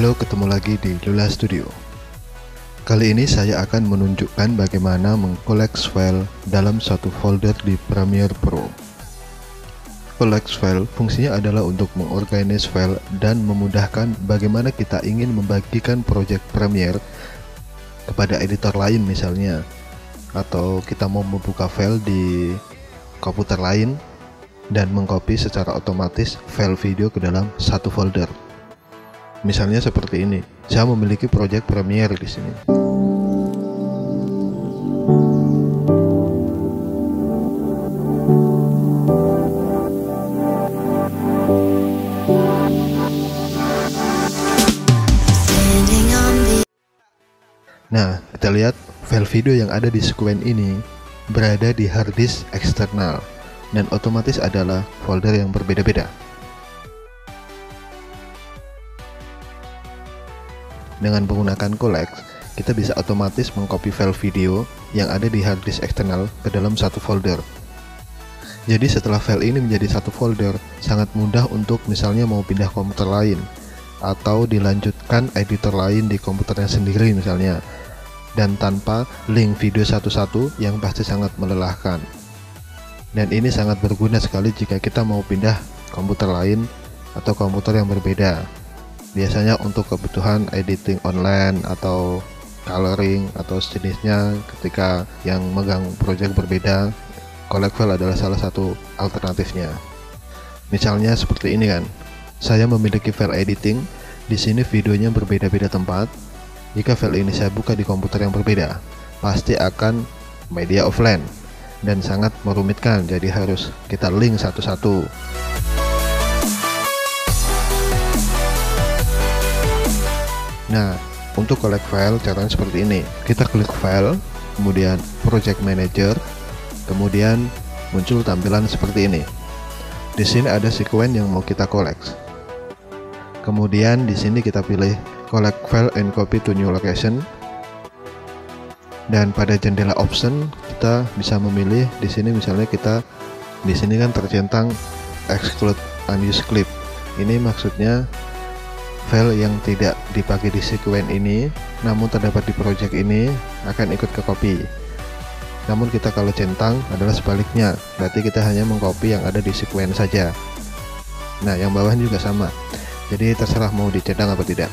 Halo, ketemu lagi di Lula Studio. Kali ini saya akan menunjukkan bagaimana mengkoleks file dalam satu folder di Premiere Pro. Collect file fungsinya adalah untuk mengorganize file dan memudahkan bagaimana kita ingin membagikan project Premiere kepada editor lain misalnya atau kita mau membuka file di komputer lain dan mengcopy secara otomatis file video ke dalam satu folder. Misalnya seperti ini. Saya memiliki project Premiere di sini. Nah, kita lihat file video yang ada di sekuen ini berada di hard disk eksternal dan otomatis adalah folder yang berbeda-beda. Dengan menggunakan collect, kita bisa otomatis mengcopy file video yang ada di hard disk eksternal ke dalam satu folder. Jadi setelah file ini menjadi satu folder, sangat mudah untuk misalnya mau pindah komputer lain atau dilanjutkan editor lain di komputernya sendiri misalnya dan tanpa link video satu-satu yang pasti sangat melelahkan. Dan ini sangat berguna sekali jika kita mau pindah komputer lain atau komputer yang berbeda. Biasanya untuk kebutuhan editing online atau coloring atau sejenisnya ketika yang megang project berbeda, collect file adalah salah satu alternatifnya. Misalnya seperti ini kan. Saya memiliki file editing, di sini videonya berbeda-beda tempat, jika file ini saya buka di komputer yang berbeda, pasti akan media offline dan sangat merumitkan, jadi harus kita link satu-satu. Nah, untuk collect file caranya seperti ini. Kita klik file, kemudian project manager, kemudian muncul tampilan seperti ini. Di sini ada sekuen yang mau kita collect. Kemudian di sini kita pilih collect file and copy to new location dan pada jendela option kita bisa memilih di sini misalnya kita di sini kan tercentang exclude unused clip ini maksudnya file yang tidak dipakai di sekuen ini namun terdapat di project ini akan ikut ke copy. Namun kita kalau centang adalah sebaliknya berarti kita hanya mengcopy yang ada di sekuen saja. Nah yang bawah juga sama. Jadi terserah mau dicentang atau tidak.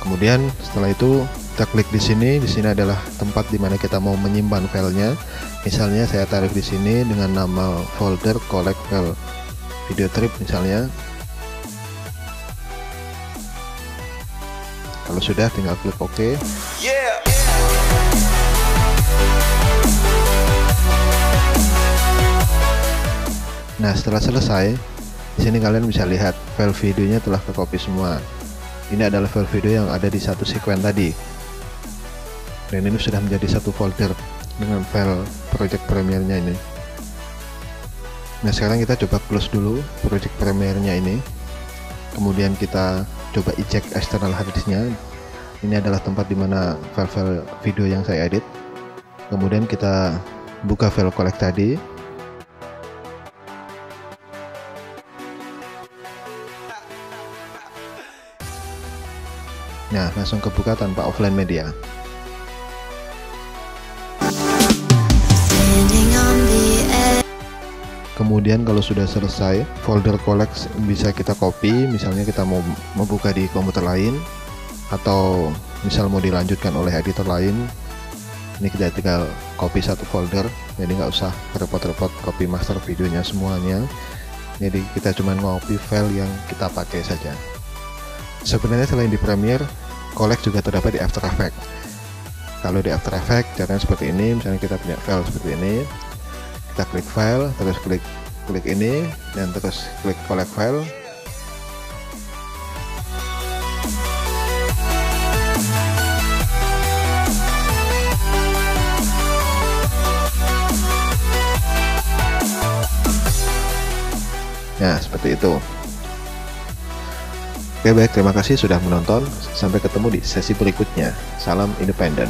Kemudian setelah itu kita klik di sini. Di sini adalah tempat di mana kita mau menyimpan filenya misalnya saya taruh di sini dengan nama folder collect file video trip misalnya kalau sudah tinggal klik OK. Nah setelah selesai di sini kalian bisa lihat file videonya telah ke copy semua. Ini adalah file video yang ada di satu sekuen tadi. Dan ini sudah menjadi satu folder dengan file project premiernya ini. Nah sekarang kita coba close dulu project premiernya ini. Kemudian kita coba eject external hard disknya. Ini adalah tempat di mana file-file video yang saya edit. Kemudian kita buka file collect tadi. Nah, langsung kebuka tanpa offline media. Kemudian kalau sudah selesai, folder collect bisa kita copy, misalnya kita mau membuka di komputer lain atau misal mau dilanjutkan oleh editor lain. Ini kita tinggal copy satu folder, jadi nggak usah repot-repot copy master videonya semuanya. Jadi kita cuma copy file yang kita pakai saja. Sebenarnya selain di Premiere, collect juga terdapat di After Effects. Kalau di After Effects caranya seperti ini, misalnya kita punya file seperti ini, kita klik file, terus klik klik ini, dan terus klik collect file. Nah, seperti itu. Oke baik, terima kasih sudah menonton. Sampai ketemu di sesi berikutnya. Salam independen.